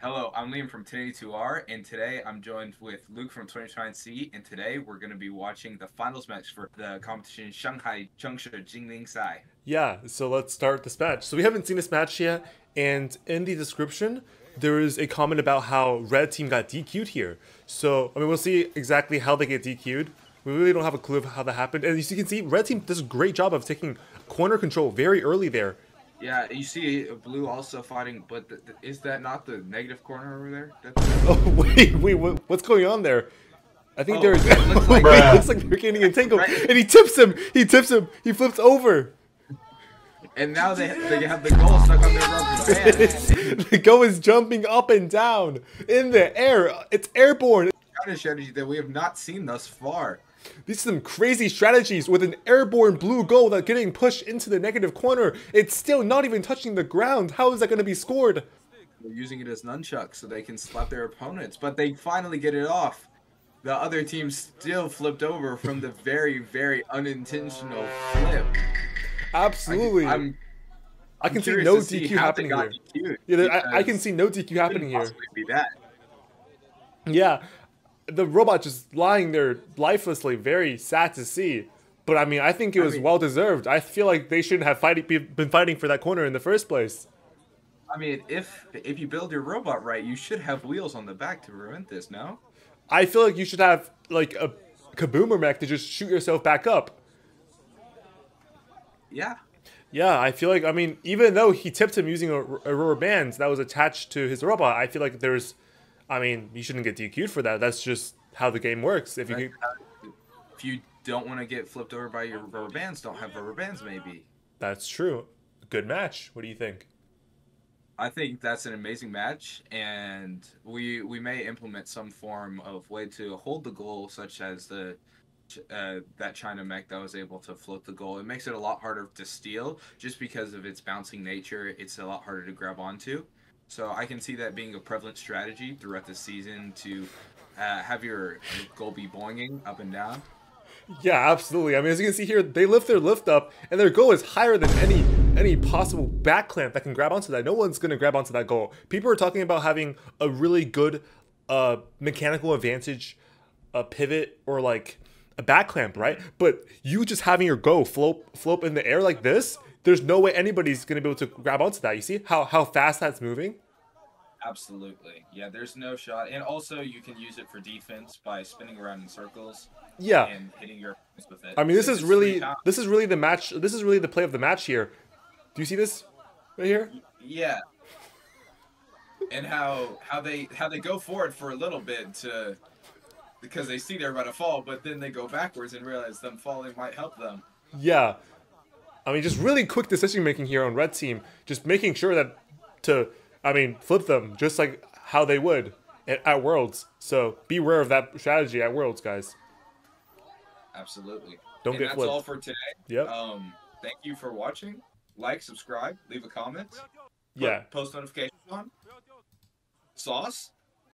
Hello, I'm Liam from 1082R, and today I'm joined with Luke from 29C, and today we're going to be watching the finals match for the competition Shanghai Zhengshe Jingling Sai. Yeah, so let's start this match. So we haven't seen this match yet, and in the description, there is a comment about how red team got DQ'd here. So, I mean, we'll see exactly how they get DQ'd. We really don't have a clue of how that happened. And as you can see, red team does a great job of taking corner control very early there. Yeah, you see blue also fighting, but th- th- is that not the negative corner over there? That's... Oh wait, wait, what, what's going on there? I think Oh, there's. it looks like- it looks like they're getting entangled, Right. and he tips him. He tips him. He flips over. And now they they have the goal stuck on their rubber band. the go is jumping up and down in the air. It's airborne. kind of strategy that we have not seen thus far. These are some crazy strategies with an airborne blue goal that's getting pushed into the negative corner. It's still not even touching the ground. How is that going to be scored? They're using it as nunchucks so they can slap their opponents, but they finally get it off. The other team still flipped over from the very, very unintentional flip. Absolutely. I, I'm, I'm can see no DQ happening here. Yeah, I, I can see no DQ happening here. Be that. Yeah, the robot just lying there lifelessly. Very sad to see. But I mean, I think it I was mean- well deserved. I feel like they shouldn't have fighting, be- been fighting for that corner in the first place. I mean, if if you build your robot right, you should have wheels on the back to prevent this. No. I feel like you should have like a kaboomer mech to just shoot yourself back up. Yeah. Yeah, I feel like I mean, even though he tipped him using a, a rubber band that was attached to his robot, I feel like there's, I mean, you shouldn't get DQ'd for that. That's just how the game works. If you. If you don't want to get flipped over by your rubber bands, don't have rubber bands. Maybe. that's true. Good match. What do you think? I think that's an amazing match, and we we may implement some form of way to hold the goal, such as the uh, that China mech that was able to float the goal. It makes it a lot harder to steal, just because of its bouncing nature. It's a lot harder to grab onto. So I can see that being a prevalent strategy throughout the season to uh, have your goal be boinging up and down. Yeah, absolutely. I mean, as you can see here, they lift their lift up, and their goal is higher than any any possible back clamp that can grab onto that. No one's gonna grab onto that goal. People are talking about having a really good uh, mechanical advantage, a pivot, or like a back clamp, right? But you just having your go float float in the air like this, there's no way anybody's gonna be able to grab onto that. You see how how fast that's moving? Absolutely, yeah. There's no shot, and also you can use it for defense by spinning around in circles Yeah. and hitting your opponents with it. I mean, this If is really this is really the match. This is really the play of the match here. Do you see this right here? Yeah. And how how they how they go forward for a little bit to because they see they're about to fall, but then they go backwards and realize them falling might help them. Yeah. I mean, just really quick decision making here on red team. Just making sure that to, I mean, flip them just like how they would at, at Worlds. So beware of that strategy at Worlds, guys. Absolutely. Don't and get that's flipped. all for today. Yep. Um, thank you for watching. Like, subscribe, leave a comment. Yeah. Post notifications on. Sauce.